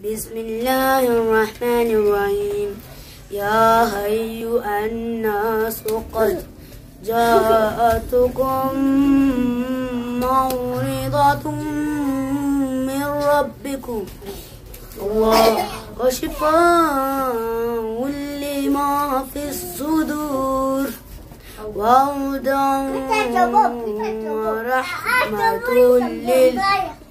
بسم الله الرحمن الرحيم يا أيها الناس قد جاءتكم موعظة من ربكم وشفاء لما في الصدور وهدى ورحمة للمؤمنين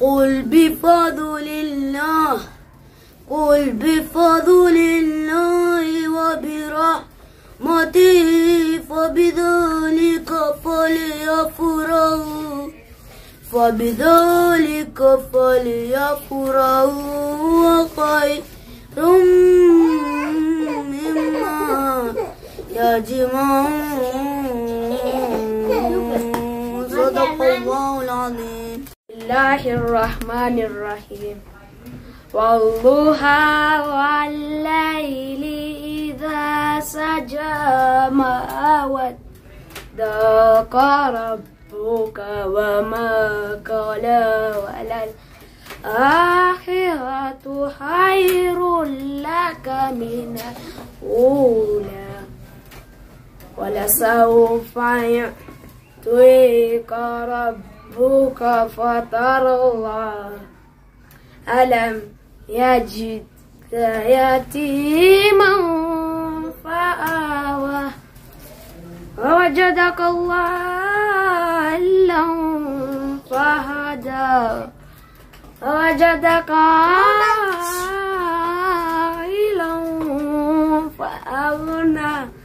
قل بفضل الله قل بفضل الله وبرحمته فبذلك فليفرحوا فبذلك فليفرحوا خير مما يجمعون. صدق الله العظيم الله الرحمن الرحيم والضحى والليل إذا سجى ما ودك ربك وما قلى وللآخرة خير لك من الأولى ولسوف يعطيك ربك فترضى. ألم يجدك يتيما فآوى. ووجدك ضالا فهدى. ووجدك عائلا فأغنى.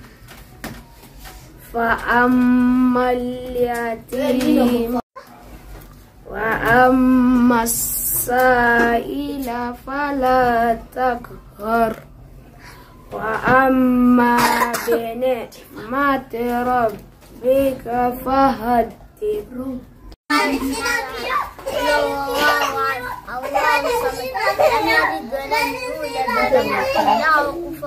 فأما اليتيم وأما السائل فلا تقهر وأما بنعمة ربك فهدر. أعوذ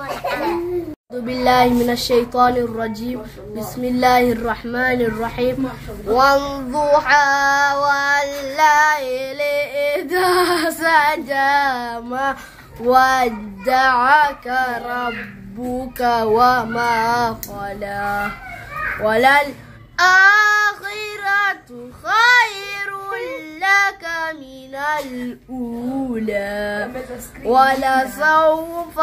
بالله من الشيطان الرجيم. بسم الله الرحمن الرحيم. والضحى والليل إذا سجى ما ودعك ربك وما قلى وللآخرة خير لك من الأولى. ولسوف